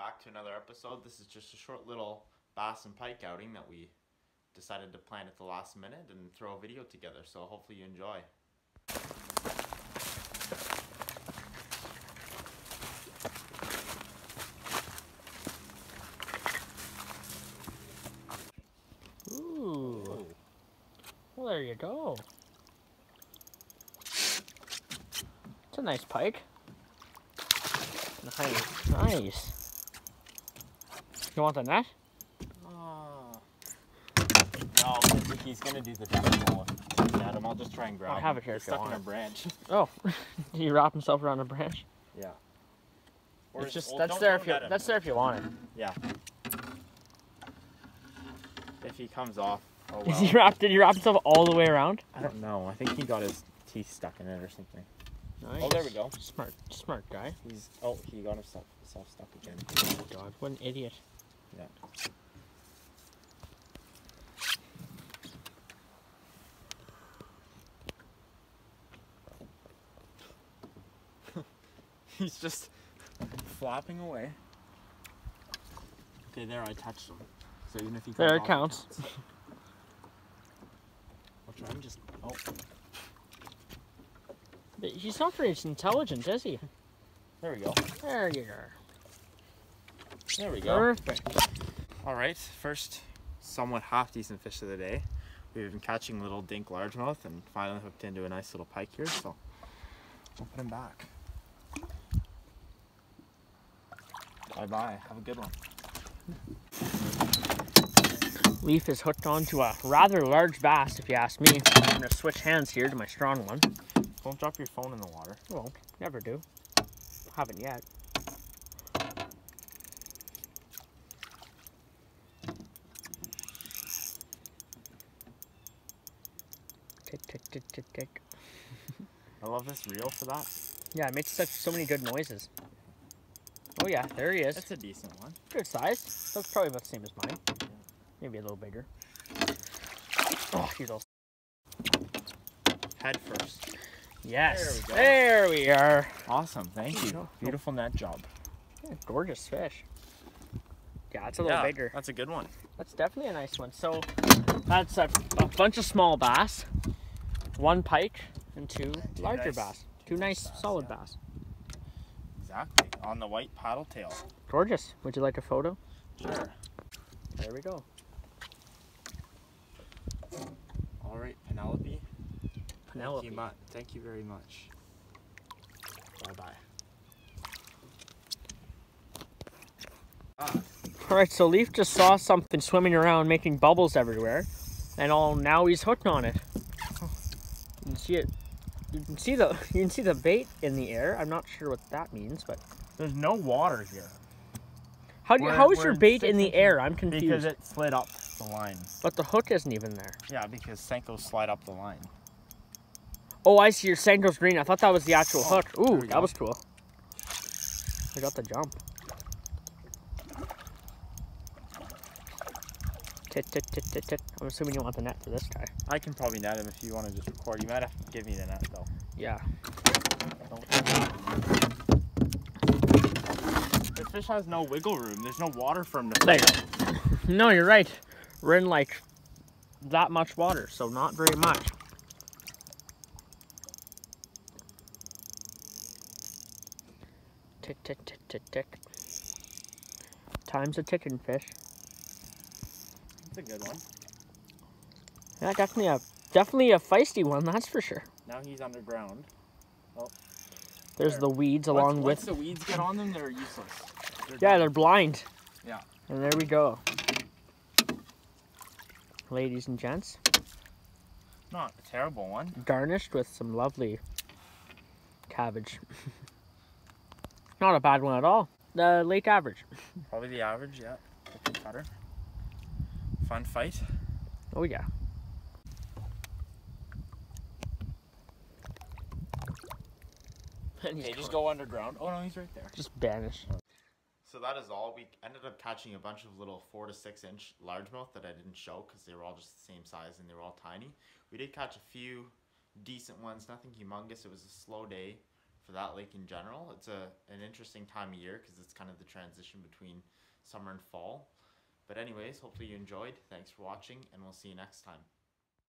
back to another episode. This is just a short little bass and pike outing that we decided to plan at the last minute and throw a video together. So hopefully you enjoy. Ooh. Well, there you go. It's a nice pike. Nice, nice. You want the net? Eh? Oh. No, he's gonna do the double Adam, I'll just try and grab I have it here He's stuck want a branch. Oh, he wrap himself around a branch? Yeah. it's just well, that's there if you that's there if you want it. Yeah. If he comes off, oh Is he wrapped? Did he wrap himself all the way around? I don't know. I think he got his teeth stuck in it or something. Nice. Oh, there we go. Smart, smart guy. He's oh, he got himself, himself stuck again. Oh God, what an idiot. Yeah. He's just flopping away. Okay, there I touched him. So even if he There, comes it counts. I'll try and just oh But He's not very intelligent, is he? there we go. There you are. There we go. Perfect. All right, first somewhat half decent fish of the day. We've been catching little dink largemouth and finally hooked into a nice little pike here, so we'll put him back. Bye bye. Have a good one. Leaf is hooked onto a rather large bass, if you ask me. I'm gonna switch hands here to my strong one. Don't drop your phone in the water. Won't. Never do. Haven't yet. Tick, tick, tick, tick, tick. I love this reel for that. Yeah, it makes such so many good noises. Oh yeah, there he is. It's a decent one. Good size. That's probably about the same as mine. Maybe a little bigger. Oh, he's all. Head first. Yes. There we go. There we are. Awesome. Thank you you. Beautiful net job. Yeah, gorgeous fish. Yeah, it's a little yeah, bigger. That's a good one. That's definitely a nice one. So that's a, a bunch of small bass, one pike, and two, larger nice- bass. two Two nice bass, solid yeah. bass. Exactly. On the white paddle tail. Gorgeous. Would you like a photo? Sure. There we go. All right, Penelope. Penelope. Thank you, thank you very much. Bye bye. Ah, All right, so Leaf just saw something swimming around, making bubbles everywhere, and all now he's hooked on it. You can see it. You can see the you can see the bait in the air. I'm not sure what that means, but There's no water here how do you, how is your bait in the air? I'm confused. because it slid up the line. But the hook isn't even there. Yeah, because Senko slide up the line. Oh, I see. Your Senko's green. I thought that was the actual Oh, hook. Ooh, that go. was cool. I got the jump. Tit, tit, tit, tit, tit. I'm assuming you want the net for this guy. I can probably net him if you want to just record. You might have to give me the net though. Yeah. This fish has no wiggle room. There's no water for him to fight. No, you're right. We're in like that much water, so not very much. Tick, tick, tick, tick, tick. Time's a ticking fish. It's a good one. Yeah, definitely a definitely a feisty one, that's for sure. Now he's underground. Oh. There's There. the weeds along once, with. Once the weeds get on them, they're useless. They're Yeah, they're blind. Yeah. And there we go. Ladies and gents, not a terrible one. garnished with some lovely cabbage. Not a bad one at all. The late average. Probably the average, yeah. Cutter. Fun fight. Oh yeah. And he's Okay, just go underground. Oh no, he's right there. Just banish. So that is all. We ended up catching a bunch of little four to six inch largemouth that I didn't show because they were all just the same size and they were all tiny. We did catch a few decent ones, nothing humongous. It was a slow day. for that lake in general. It's a an interesting time of year because it's kind of the transition between summer and fall. But anyways, hopefully you enjoyed. Thanks for watching, and we'll see you next time.